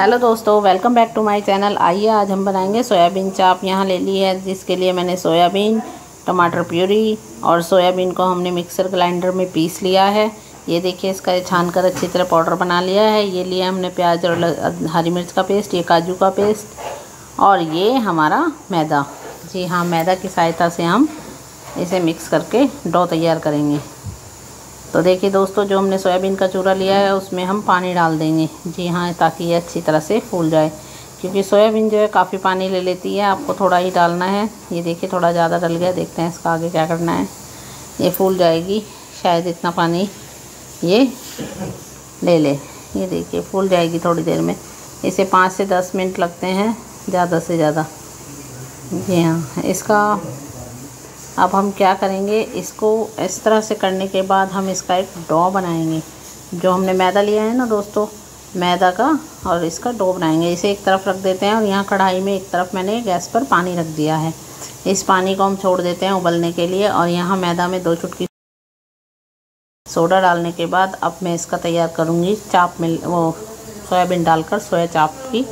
Hello दोस्तों welcome back to my channel आइए, आज हम बनाएँगे सोयाबीन चाप। यहाँ ले ली है, जिसके लिए मैंने सोयाबीन, टमाटर प्यूरी और सोयाबीन को हमने मिक्सर ग्राइंडर में पीस लिया है। ये देखिए, इसका छान कर अच्छी तरह पाउडर बना लिया है। ये लिया हमने प्याज और हरी मिर्च का पेस्ट, ये काजू का पेस्ट और ये हमारा मैदा। जी हाँ मैदा की सहायता से हम इसे मिक्स करके डो तैयार करेंगे। तो देखिए दोस्तों, जो हमने सोयाबीन का चूरा लिया है, उसमें हम पानी डाल देंगे। जी हाँ ताकि ये अच्छी तरह से फूल जाए। क्योंकि सोयाबीन जो है, काफ़ी पानी ले लेती है। आपको थोड़ा ही डालना है। ये देखिए, थोड़ा ज़्यादा डल गया। देखते हैं इसका आगे क्या करना है। ये फूल जाएगी। शायद इतना पानी ये ले ले। ये देखिए, फूल जाएगी थोड़ी देर में। इसे पाँच से दस मिनट लगते हैं, ज़्यादा से ज़्यादा। जी हाँ इसका अब हम क्या करेंगे? इसको इस तरह से करने के बाद हम इसका एक डो बनाएँगे। जो हमने मैदा लिया है ना दोस्तों, मैदा का, और इसका डो बनाएँगे। इसे एक तरफ़ रख देते हैं और यहाँ कढ़ाई में एक तरफ़ मैंने गैस पर पानी रख दिया है। इस पानी को हम छोड़ देते हैं उबलने के लिए और यहाँ मैदा में दो चुटकी सोडा डालने के बाद अब मैं इसका तैयार करूँगी चाप मिल वो सोयाबीन डालकर सोया चाप की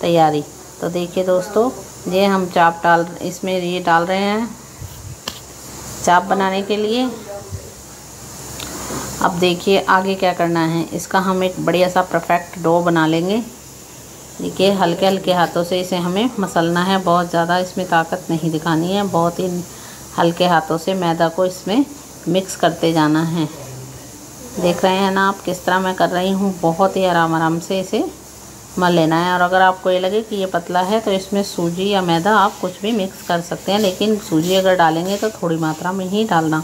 तैयारी। तो देखिए दोस्तों, ये हम चाप डाल, इसमें ये डाल रहे हैं। चाप बनाने के लिए। अब देखिए आगे क्या करना है। इसका हम एक बढ़िया सा परफेक्ट डो बना लेंगे। देखिए हल्के हल्के हाथों से इसे हमें मसलना है। बहुत ज़्यादा इसमें ताकत नहीं दिखानी है। बहुत ही हल्के हाथों से मैदा को इसमें मिक्स करते जाना है। देख रहे हैं ना आप किस तरह मैं कर रही हूँ। बहुत ही आराम आराम से इसे मल लेना है। और अगर आपको ये लगे कि ये पतला है तो इसमें सूजी या मैदा आप कुछ भी मिक्स कर सकते हैं। लेकिन सूजी अगर डालेंगे तो थोड़ी मात्रा में ही डालना।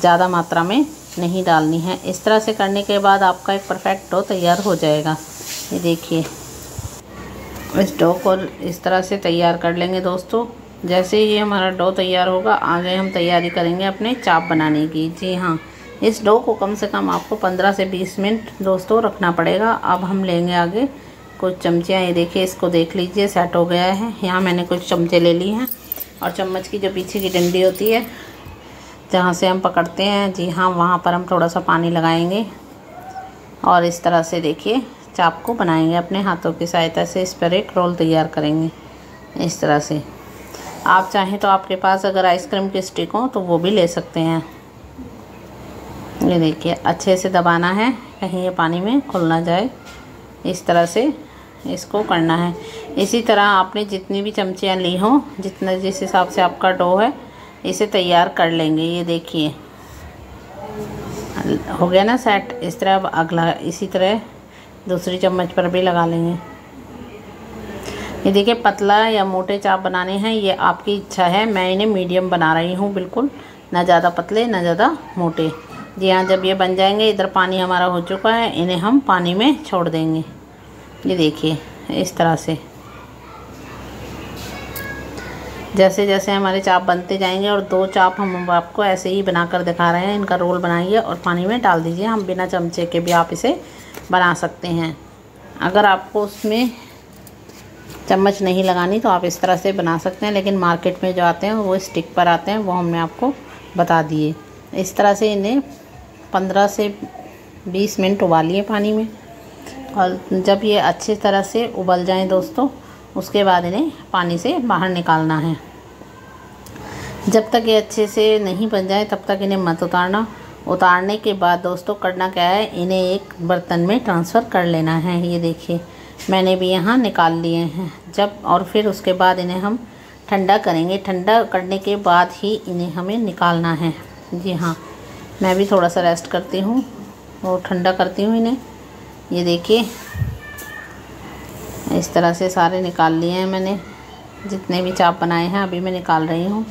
ज़्यादा मात्रा में नहीं डालनी है। इस तरह से करने के बाद आपका एक परफेक्ट डो तैयार हो जाएगा। ये देखिए। इस डो को इस तरह से तैयार कर लेंगे दोस्तों। जैसे ही हमारा डो तैयार होगा, आगे हम तैयारी करेंगे अपने चाप बनाने की। जी हाँ इस डो को कम से कम आपको 15 से 20 मिनट दोस्तों रखना पड़ेगा। अब हम लेंगे आगे कुछ चमचियाँ ये देखिए, इसको देख लीजिए सेट हो गया है। यहाँ मैंने कुछ चमचे ले लिए हैं और चम्मच की जो पीछे की डंडी होती है, जहाँ से हम पकड़ते हैं, जी हाँ वहाँ पर हम थोड़ा सा पानी लगाएँगे और इस तरह से देखिए, चाप को बनाएँगे अपने हाथों की सहायता से, इस पर एक रोल तैयार करेंगे, इस तरह से। आप चाहें तो आपके पास अगर आइसक्रीम की स्टिक हो तो वो भी ले सकते हैं। ये देखिए, अच्छे से दबाना है, कहीं ये पानी में खुल ना जाए, इस तरह से। इसको करना है। इसी तरह आपने जितनी भी चमचियाँ ली हों, जितना जिस हिसाब से आपका डो है, इसे तैयार कर लेंगे। ये देखिए। हो गया ना सेट? इस तरह अब अगला, इसी तरह दूसरी चम्मच पर भी लगा लेंगे। ये देखिए, पतला या मोटे चाप बनाने हैं, ये आपकी इच्छा है। मैं इन्हें मीडियम बना रही हूँ, बिल्कुल। ना ज़्यादा पतले, ना ज़्यादा मोटे। जी हाँ जब ये बन जाएँगे, इधर पानी हमारा हो चुका है, इन्हें हम पानी में छोड़ देंगे। ये देखिए, इस तरह से। जैसे जैसे हमारे चाप बनते जाएँगे और दो चाप हम आपको ऐसे ही बनाकर दिखा रहे हैं, इनका रोल बनाइए और पानी में डाल दीजिए। हम बिना चमचे के भी आप इसे बना सकते हैं। अगर आपको उसमें चम्मच नहीं लगानी तो आप इस तरह से बना सकते हैं, लेकिन मार्केट में जो आते हैं, वो स्टिक पर आते हैं, वो हमने आपको बता दिए। इस तरह से इन्हें पंद्रह से बीस मिनट उबालिए पानी में। और जब ये अच्छी तरह से उबल जाएँ दोस्तों, उसके बाद इन्हें पानी से बाहर निकालना है। जब तक ये अच्छे से नहीं बन जाए, तब तक इन्हें मत उतारना। उतारने के बाद दोस्तों, करना क्या है? इन्हें एक बर्तन में ट्रांसफ़र कर लेना है। ये देखिए, मैंने भी यहाँ निकाल लिए हैं। जब और फिर उसके बाद इन्हें हम ठंडा करेंगे। ठंडा करने के बाद ही इन्हें हमें निकालना है। जी हाँ मैं भी थोड़ा सा रेस्ट करती हूँ और ठंडा करती हूँ इन्हें। ये देखिए। इस तरह से सारे निकाल लिए हैं मैंने। जितने भी चाप बनाए हैं, अभी मैं निकाल रही हूँ।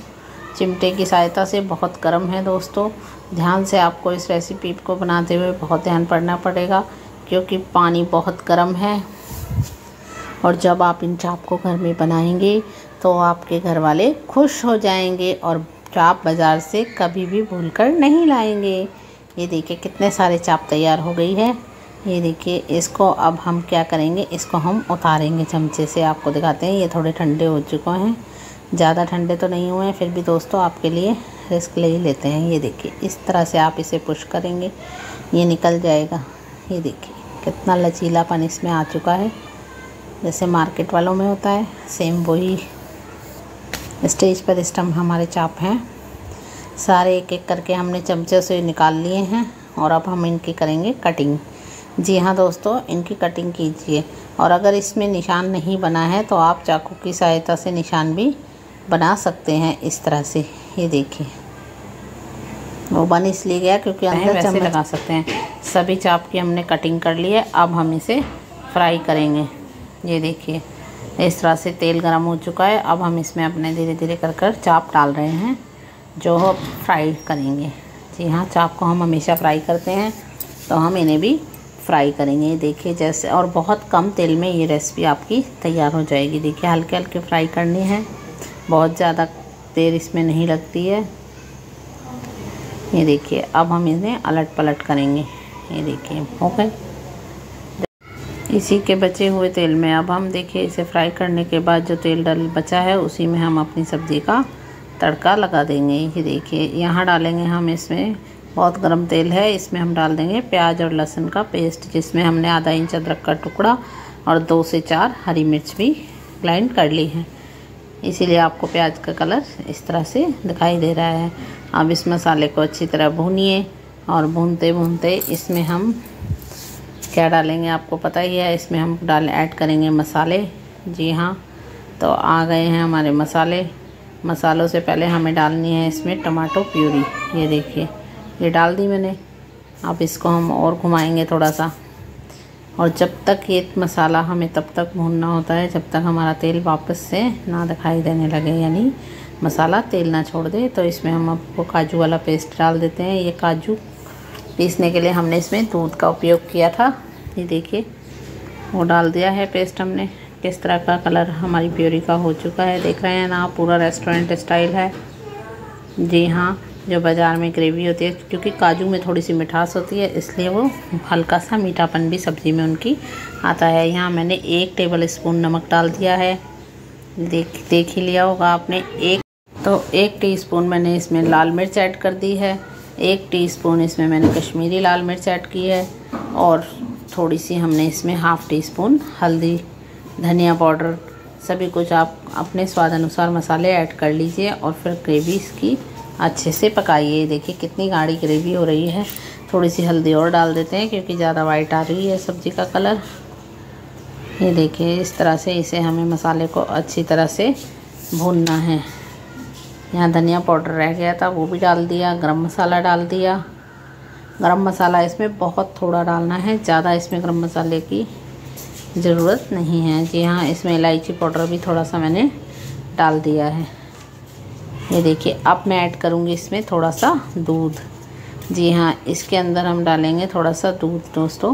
चिमटे की सहायता से बहुत गर्म है दोस्तों। ध्यान से आपको इस रेसिपी को बनाते हुए बहुत ध्यान पड़ना पड़ेगा, क्योंकि पानी बहुत गर्म है। और जब आप इन चाप को घर में बनाएँगे तो आपके घर वाले खुश हो जाएँगे और चाप बाज़ार से कभी भी भूल कर नहीं लाएँगे। ये देखिए कितने सारे चाप तैयार हो गई है। ये देखिए, इसको अब हम क्या करेंगे? इसको हम उतारेंगे चमचे से। आपको दिखाते हैं, ये थोड़े ठंडे हो चुके हैं। ज़्यादा ठंडे तो नहीं हुए हैं, फिर भी दोस्तों आपके लिए रिस्क ले ही लेते हैं। ये देखिए, इस तरह से आप इसे पुश करेंगे, ये निकल जाएगा। ये देखिए, कितना लचीलापन इसमें आ चुका है। जैसे मार्केट वालों में होता है, सेम वही स्टेज पर इस टाइम हमारे चाप हैं। सारे एक एक करके हमने चमचे से निकाल लिए हैं और अब हम इनकी करेंगे कटिंग। जी हाँ दोस्तों इनकी कटिंग कीजिए। और अगर इसमें निशान नहीं बना है तो आप चाकू की सहायता से निशान भी बना सकते हैं इस तरह से। ये देखिए। वो बन इसलिए गया क्योंकि अंदर वैसे लगा सकते हैं। सभी चाप की हमने कटिंग कर ली है अब हम इसे फ्राई करेंगे। ये देखिए इस तरह से तेल गर्म हो चुका है। अब हम इसमें अपने धीरे धीरे कर कर चाप डाल रहे हैं जो फ्राई करेंगे। जी हाँ चाप को हम हमेशा फ्राई करते हैं तो हम इन्हें भी फ्राई करेंगे। देखिए जैसे और बहुत कम तेल में ये रेसिपी आपकी तैयार हो जाएगी। देखिए हल्के हल्के फ्राई करनी है। बहुत ज़्यादा देर इसमें नहीं लगती है। ये देखिए, अब हम इन्हें अलट पलट करेंगे। ये देखिए गए। इसी के बचे हुए तेल में अब हम देखिए इसे फ्राई करने के बाद जो तेल डल बचा है, उसी में हम अपनी सब्ज़ी का तड़का लगा देंगे। ये देखिए, यहाँ डालेंगे हम इसमें बहुत गर्म तेल है, इसमें हम डाल देंगे प्याज और लहसुन का पेस्ट, जिसमें हमने आधा इंच अदरक का टुकड़ा और दो से चार हरी मिर्च भी ग्राइंड कर ली है। इसीलिए आपको प्याज का कलर इस तरह से दिखाई दे रहा है। अब इस मसाले को अच्छी तरह भूनिए और भूनते भूनते इसमें हम क्या डालेंगे, आपको पता ही है, इसमें हम डाल ऐड करेंगे मसाले। जी हाँ तो आ गए हैं हमारे मसाले। मसालों से पहले हमें डालनी है इसमें टमाटो प्यूरी, ये देखिए। ये डाल दी मैंने। अब इसको हम और घुमाएँगे थोड़ा सा और जब तक ये मसाला हमें तब तक भूनना होता है, जब तक हमारा तेल वापस से ना दिखाई देने लगे, यानी मसाला तेल ना छोड़ दे तो इसमें हम आपको काजू वाला पेस्ट डाल देते हैं। ये काजू पीसने के लिए हमने इसमें दूध का उपयोग किया था। ये देखिए, वो डाल दिया है पेस्ट हमने। किस तरह का कलर हमारी प्योरी का हो चुका है, देख रहे हैं ना, पूरा रेस्टोरेंट स्टाइल है। जी हाँ जो बाज़ार में ग्रेवी होती है, क्योंकि काजू में थोड़ी सी मिठास होती है, इसलिए वो हल्का सा मीठापन भी सब्ज़ी में उनकी आता है। यहाँ मैंने एक टेबल स्पून नमक डाल दिया है। देख देख ही लिया होगा आपने। एक तो एक टीस्पून मैंने इसमें लाल मिर्च ऐड कर दी है। एक टीस्पून इसमें मैंने कश्मीरी लाल मिर्च ऐड की है। और थोड़ी सी हमने इसमें हाफ़ टी स्पून हल्दी, धनिया पाउडर, सभी कुछ आप अपने स्वाद अनुसार मसाले ऐड कर लीजिए और फिर ग्रेवी इसकी अच्छे से पकाइए। देखिए कितनी गाढ़ी ग्रेवी हो रही है। थोड़ी सी हल्दी और डाल देते हैं क्योंकि ज़्यादा वाइट आ रही है सब्ज़ी का कलर ये देखिए, इस तरह से इसे हमें मसाले को अच्छी तरह से भूनना है। यहाँ धनिया पाउडर रह गया था, वो भी डाल दिया, गरम मसाला डाल दिया। गरम मसाला इसमें बहुत थोड़ा डालना है, ज़्यादा इसमें गरम मसाले की ज़रूरत नहीं है। जी हाँ इसमें इलायची पाउडर भी थोड़ा सा मैंने डाल दिया है। ये देखिए, अब मैं ऐड करूँगी इसमें थोड़ा सा दूध। जी हाँ इसके अंदर हम डालेंगे थोड़ा सा दूध दोस्तों,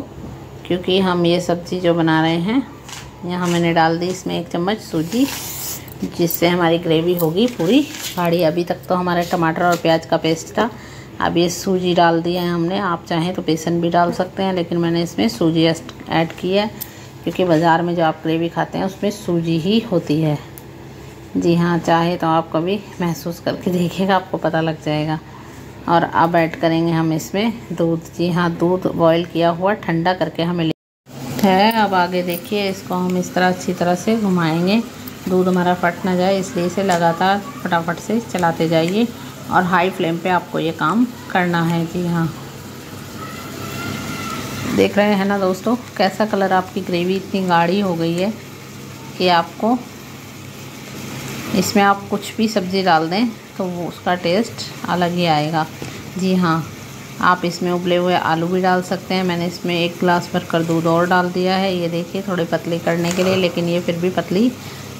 क्योंकि हम ये सब्ज़ी जो बना रहे हैं, यहाँ मैंने डाल दी इसमें एक चम्मच सूजी, जिससे हमारी ग्रेवी होगी पूरी। गाढ़ी अभी तक तो हमारे टमाटर और प्याज का पेस्ट था। अब ये सूजी डाल दिया है हमने, आप चाहें तो बेसन भी डाल सकते हैं, लेकिन मैंने इसमें सूजी ऐड की है, क्योंकि बाज़ार में जो आप ग्रेवी खाते हैं, उसमें सूजी ही होती है। जी हाँ चाहे तो आप कभी महसूस करके देखिएगा, आपको पता लग जाएगा। और अब ऐड करेंगे हम इसमें दूध। जी हाँ दूध बॉईल किया हुआ, ठंडा करके हमें ले है। अब आगे देखिए, इसको हम इस तरह, अच्छी तरह से घुमाएँगे। दूध हमारा फट ना जाए, इसलिए इसे लगातार फटाफट से चलाते जाइए। और हाई फ्लेम पे आपको ये काम करना है। जी हाँ। देख रहे हैं ना दोस्तों, कैसा कलर आपकी ग्रेवी इतनी गाढ़ी हो गई है कि आपको इसमें आप कुछ भी सब्ज़ी डाल दें तो वो उसका टेस्ट अलग ही आएगा। जी हाँ आप इसमें उबले हुए आलू भी डाल सकते हैं। मैंने इसमें एक गिलास भर कर दूध और डाल दिया है। ये देखिए, थोड़े पतली करने के लिए, लेकिन ये फिर भी पतली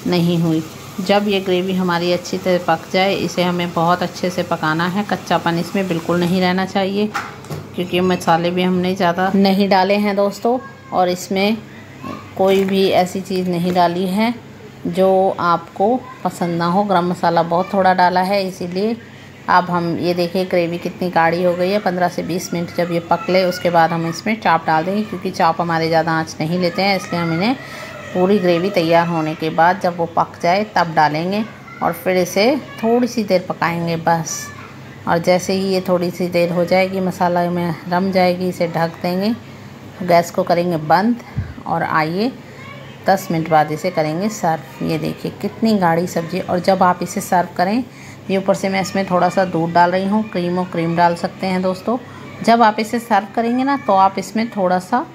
नहीं हुई। जब ये ग्रेवी हमारी अच्छी तरह पक जाए, इसे हमें बहुत अच्छे से पकाना है। कच्चापन इसमें बिल्कुल नहीं रहना चाहिए, क्योंकि मसाले भी हमने ज़्यादा नहीं डाले हैं दोस्तों, और इसमें कोई भी ऐसी चीज़ नहीं डाली है। जो आपको पसंद ना हो। गरम मसाला बहुत थोड़ा डाला है, इसीलिए अब हम ये देखिए ग्रेवी कितनी गाढ़ी हो गई है। पंद्रह से बीस मिनट जब ये पक ले, उसके बाद हम इसमें चाप डाल देंगे, क्योंकि चाप हमारे ज़्यादा आँच नहीं लेते हैं, इसलिए हम इन्हें पूरी ग्रेवी तैयार होने के बाद जब वो पक जाए, तब डालेंगे और फिर इसे थोड़ी सी देर पकाएँगे बस। और जैसे ही ये थोड़ी सी देर हो जाएगी, मसाला में रम जाएगी, इसे ढक देंगे। गैस को करेंगे बंद और आइए दस मिनट बाद इसे करेंगे सर्व। ये देखिए, कितनी गाढ़ी सब्ज़ी और जब आप इसे सर्व करें, ये ऊपर से मैं इसमें थोड़ा सा दूध डाल रही हूँ, क्रीम और क्रीम डाल सकते हैं दोस्तों। जब आप इसे सर्व करेंगे ना तो आप इसमें थोड़ा सा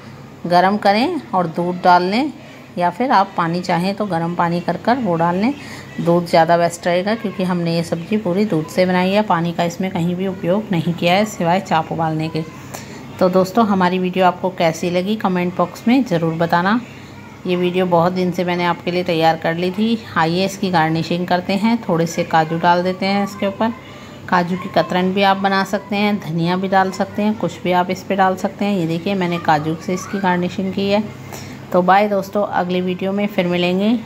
गरम करें और दूध डाल लें, या फिर आप पानी चाहें तो गर्म पानी कर कर वो डाल लें। दूध ज़्यादा बेस्ट रहेगा, क्योंकि हमने ये सब्ज़ी पूरी दूध से बनाई है। पानी का इसमें कहीं भी उपयोग नहीं किया है, सिवाय चाप उबालने के। तो दोस्तों, हमारी वीडियो आपको कैसी लगी, कमेंट बॉक्स में ज़रूर बताना। ये वीडियो बहुत दिन से मैंने आपके लिए तैयार कर ली थी। आइए इसकी गार्निशिंग करते हैं। थोड़े से काजू डाल देते हैं इसके ऊपर। काजू की कतरन भी आप बना सकते हैं, धनिया भी डाल सकते हैं, कुछ भी आप इस पर डाल सकते हैं। ये देखिए, मैंने काजू से इसकी गार्निशिंग की है। तो बाय दोस्तों, अगली वीडियो में फिर मिलेंगे।